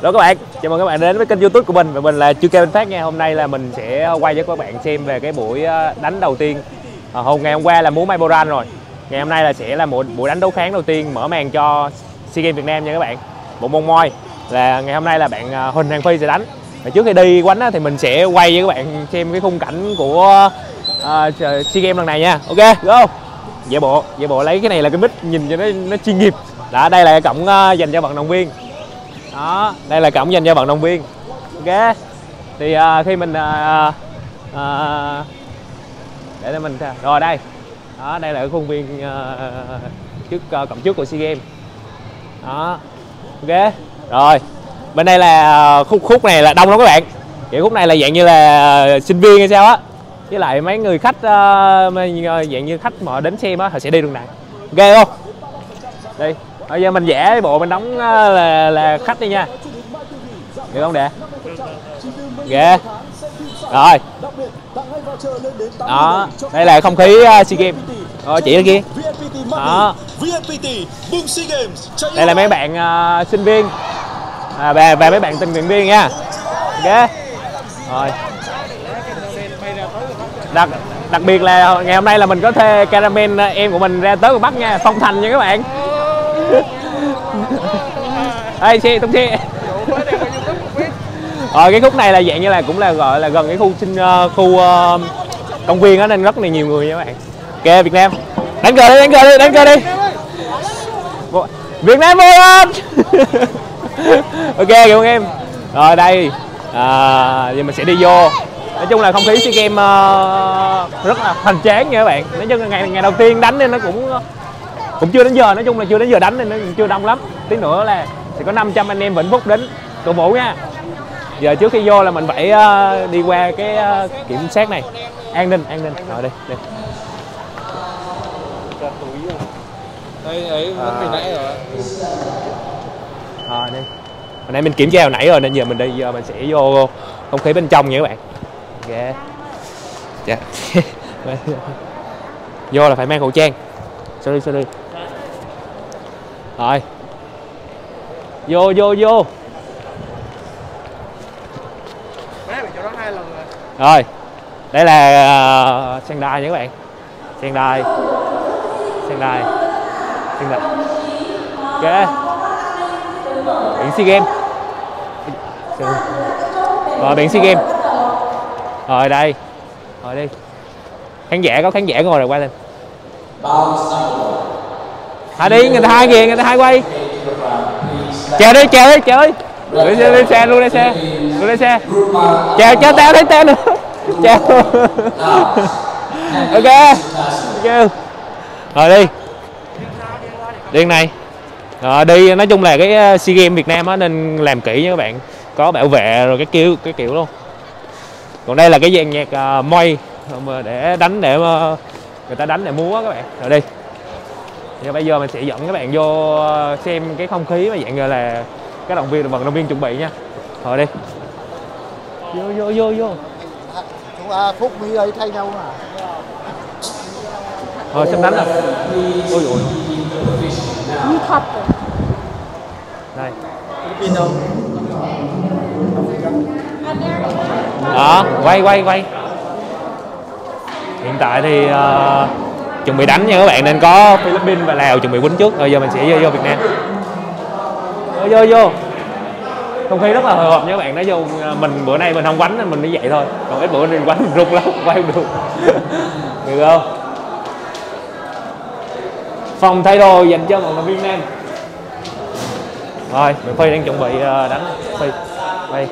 Đó các bạn, chào mừng các bạn đến với kênh youtube của mình. Và mình là Chưa Kevin Phát nha. Hôm nay là mình sẽ quay cho các bạn xem về cái buổi ờ, đánh đầu tiên. À, Hôm ngày hôm qua là múa Mayboran rồi. Ngày hôm nay là sẽ là một buổi đánh đấu kháng đầu tiên mở màn cho SEA Games Việt Nam nha các bạn. Bộ môn moi. Là ngày hôm nay là bạn ờ, Huỳnh Hàng Phi sẽ đánh. Và trước khi đi quánh á, thì mình sẽ quay với các bạn xem cái khung cảnh của uh, SEA Games lần này nha. Ok, go. Giả bộ, giả bộ lấy cái này là cái mic nhìn cho nó nó chuyên nghiệp. Đó, đây là cổng uh, dành cho vận động viên đó đây là cổng dành cho vận động viên. Ok thì uh, khi mình uh, uh, để để mình rồi đây. Đó đây là cái khuôn viên uh, trước uh, cổng trước của sea games. Đó ok rồi. Bên đây là khúc khúc này là đông lắm các bạn. Kiểu khúc này là dạng như là sinh viên hay sao á. Với lại mấy người khách uh, dạng như khách mà đến xem á họ sẽ đi đường này ghê không? Đi bây giờ mình vẽ bộ mình đóng ờ, là là khách đi nha. Được không đệ ghê rồi. Đó. Đây là không khí uh, sea games. Ờ, rồi chỉ ở kia. Đó. Đây là mấy bạn uh, sinh viên. À, và, và mấy bạn tình nguyện viên nha. Ok. Rồi. Đặc đặc biệt là ngày hôm nay là mình có thuê caramel em của mình ra tới miền bắc nha. Phong thành nha các bạn ê xe tông xe ờ cái khúc này là dạng như là cũng là gọi là gần cái khu sinh uh, khu uh, công viên á nên rất là nhiều người nha các bạn. Ok việt nam. Đánh cờ đi đánh cờ đi đánh cờ đi. Việt nam vui lên. Ok cảm ơn em. Rồi đây. À, giờ mình sẽ đi vô. Nói chung là không khí sea games uh, rất là hoành tráng nha các bạn. Nói chung là ngày ngày đầu tiên đánh nên nó cũng cũng chưa đến giờ. Nói chung là chưa đến giờ đánh nên nó chưa đông lắm. Tí nữa là sẽ có 500 anh em Vĩnh Phúc đến cổ vũ nha. Giờ trước khi vô là mình phải uh, đi qua cái uh, kiểm soát này. An ninh an ninh. Rồi đi đi. Đây ấy à. nãy rồi. À, đi. Hồi nãy mình kiểm tra hồi nãy rồi nên giờ mình đi giờ mình sẽ vô không khí bên trong nha các bạn. Ok. Dạ. Vô là phải mang khẩu trang. Sorry sorry. Rồi vô vô vô. Rồi. Đây là uh, sen đài nha các bạn. Sen đài. Sen đài. Sen đài. Ok. Biển sea games. Rồi biển sea games. Rồi đây. Rồi đi. Khán giả có khán giả ngồi rồi quay lên. Hai đi người ta hai kìa người ta hai quay chèo đi chèo đi chèo đi. Lên, lên xe luôn lên xe luôn lên xe. Chèo cho tao thấy tao nữa. Chèo. Ok. Ok. Rồi đi. Đi này. Rồi đi nói chung là cái sea games việt nam á nên làm kỹ nha các bạn. Có bảo vệ rồi cái kiểu cái kiểu luôn. Còn đây là cái dàn nhạc uh, môi để đánh để uh, người ta đánh để múa các bạn. Rồi đi Giờ bây giờ mình sẽ dẫn các bạn vô xem cái không khí mà dạng như là các động viên vận động viên chuẩn bị nha. Rồi đi. Vô vô vô vô. Chúng ta phút mỹ ấy thay nhau mà. Rồi sắp đánh rồi. Ôi ôi. Như thật rồi. Đây. Đâu? Đó, quay quay quay. Hiện tại thì uh, chuẩn bị đánh nha các bạn nên có Philippines và Lào chuẩn bị quýnh trước. Rồi giờ mình sẽ vô, vô Việt Nam. Vô vô vô. Không khí rất là hồi hộp nha các bạn. Nói vô à, mình bữa nay mình không quánh nên mình đi vậy thôi. Còn ít bữa mình quánh mình rung lắm quay không được. Được không? Phòng thay đồ dành cho vận động viên nam. Rồi mình phi đang chuẩn bị à, đánh. Phi phi.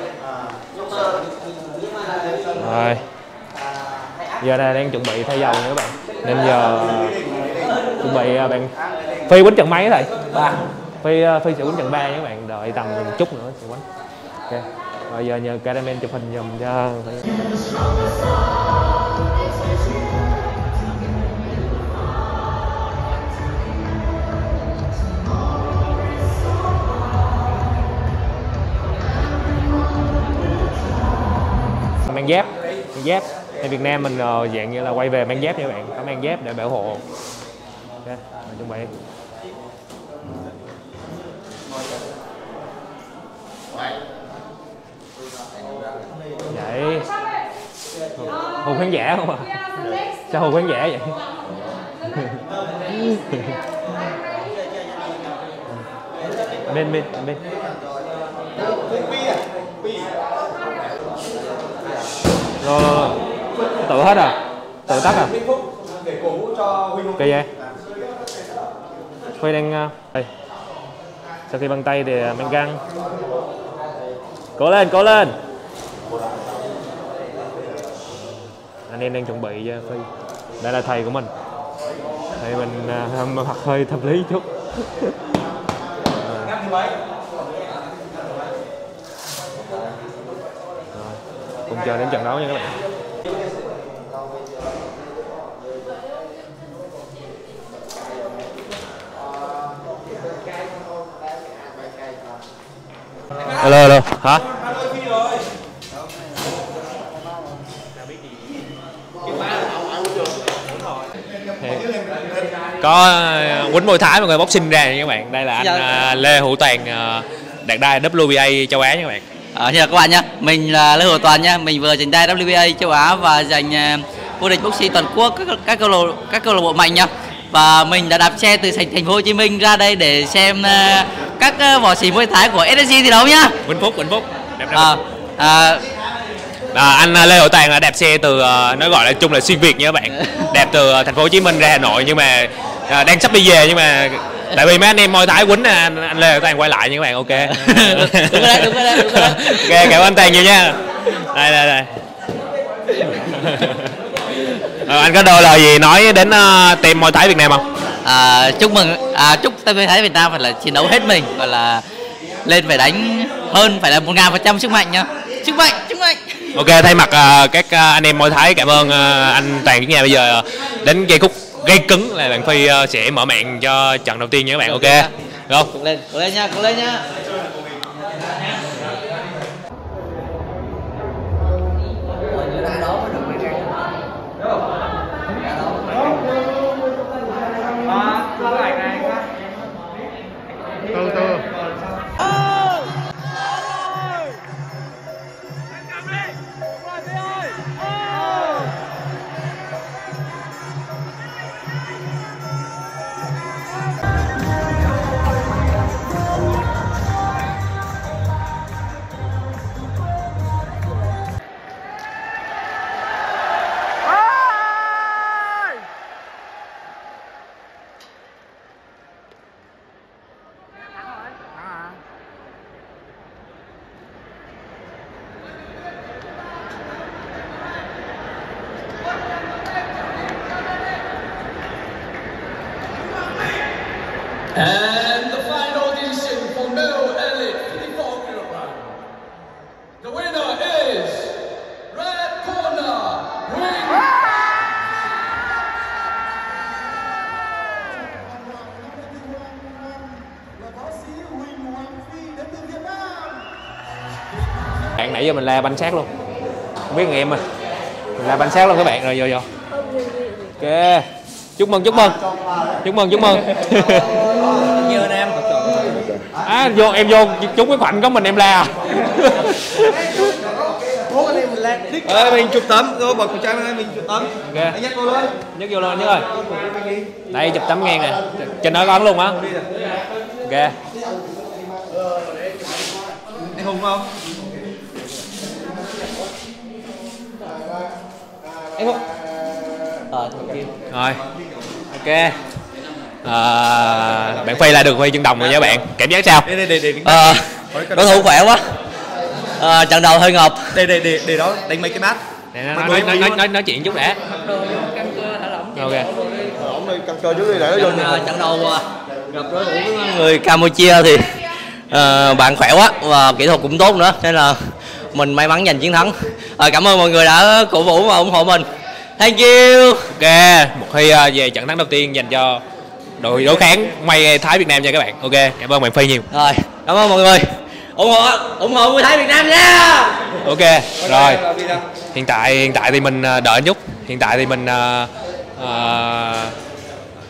Rồi. Giờ này đang chuẩn bị thay dầu nha các bạn nên giờ chuẩn bị à, bạn phi quýnh trận mấy thầy. Ba. Phi à, phi sẽ quýnh trận ba nha các bạn. Đợi tầm một chút nữa sẽ quýnh. Ok. Rồi giờ nhờ caramel chụp hình dùm cho mang dép mang dép ở Việt Nam mình ờ, dạng như là quay về mang dép nha các bạn. Phải mang dép để bảo hộ. Okay. mình chuẩn bị. Vậy. Hùng khán giả không à? Sao hùng khán giả vậy? Bên bên bên. Rồi, rồi, rồi tự hết à? Tự tắt à? Kỳ vậy? Huy đang ờ, đây. Sau khi băng tay thì ờ, mang găng cố lên cố lên. Anh em đang chuẩn bị cho Phi đây là thầy của mình. Thầy mình à, mặc hơi tâm lý chút. Cùng chờ đến trận đấu nha các bạn Alo alo hả? có ờ, quýnh môi thái mọi người boxing ra nha các bạn đây là anh Dạ. ờ, Lê Hữu Toàn ờ, đạt đai WBA châu Á nha các bạn Ờ, chào các bạn nha, mình là Lê Hồ Toàn nha, mình vừa giành đai WBA châu Á và giành vô địch boxing toàn quốc các các câu lạc các câu lạc bộ mạnh nha. Và mình đã đạp xe từ thành thành phố Hồ Chí Minh ra đây để xem các à, võ sĩ Muay Thái của SSC thi đấu nhá. Vĩnh Phúc Vĩnh Phúc. Đẹp đẹp. À, à, À, anh ờ, Lê Hữu Toàn là đạp xe từ ờ, nói gọi là chung là xuyên Việt nha các bạn. Đẹp từ ờ, thành phố Hồ Chí Minh ra Hà Nội nhưng mà ờ, đang sắp đi về nhưng mà tại vì mấy anh em môi thái quýnh anh, anh Lê Hữu Toàn quay lại nha các bạn ok. Đúng rồi đấy, đúng rồi đấy, đúng rồi đấy. ok cảm ơn anh Toàn nhiều nha. Đây đây đây. Ờ, anh có đôi lời gì nói đến uh, team môi thái Việt Nam không? À, chúc mừng à, chúc Tây Muay Thái Việt Nam phải là chiến đấu hết mình và là lên phải đánh hơn phải là một ngàn phần trăm sức mạnh nhá. Sức mạnh, sức mạnh. Ok, thay mặt ờ, các ờ, anh em môi thái cảm ơn ờ, anh Toàn Chiến Nhà bây giờ ờ, đến giây khúc gây cứng là bạn Phi ờ, sẽ mở mạng cho trận đầu tiên nha các bạn ok không? Lên, cùng lên nha, cùng lên nha. And the final audition for male elite 54 kilogram. The winner is Red Corner, Wing. Bạn nãy giờ mình la banh sát luôn. Không biết người em à. Mình la banh sát luôn các bạn. Rồi vô vô. Ok. Chúc mừng chúc mừng. Chúc mừng chúc mừng. Nhiều anh em. À vô em vô trúng cái khoảnh có mình em la. À Ê, mình chụp tấm. Rồi bật khẩu trang lên mình chụp tấm. Ok. Anh nhắc cô lên. Nhấc vô luôn nhấc ơi đây chụp tấm ngang nè trên đó có luôn á. Ok. Anh hùng không? Anh hùng. Rồi. Ok. À, bạn phi là được huy chân đồng rồi nha bạn. Cảm giác sao? Để để để để Ờ, đối thủ khỏe quá. Ờ, trận đầu hơi ngọc. để để để để đó. Đánh mấy cái bát nói, nói, nói, nói, nói, nói chuyện chút đã. Ok. Trước đi để nó vô Trận, ờ, đầu ờ, gặp đối thủ người Campuchia thì ờ, bạn khỏe quá và kỹ thuật cũng tốt nữa nên là mình may mắn giành chiến thắng. Ờ, cảm ơn mọi người đã cổ vũ và ủng hộ mình. Thank you. ok một huy à, về trận thắng đầu tiên dành cho đội đối kháng may thái việt nam nha các bạn ok cảm ơn bạn phi nhiều Rồi, cảm ơn mọi người. ủng hộ ủng hộ người Thái Việt Nam nha. ok rồi hiện tại hiện tại thì mình à, đợi chút hiện tại thì mình à, à,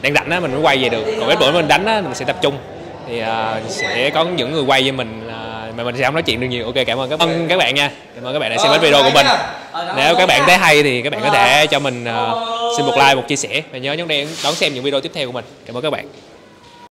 đang rảnh á mình mới quay về được còn cái bữa mình đánh á mình sẽ tập trung thì à, sẽ có những người quay với mình mà mình sẽ không nói chuyện được nhiều. Ok cảm ơn các ơn các bạn nha. Cảm ơn các bạn đã xem hết video của mình. nếu các bạn thấy hay thì các bạn có thể cho mình uh, xin một like một chia sẻ. Và nhớ nhấn đen đón xem những video tiếp theo của mình. Cảm ơn các bạn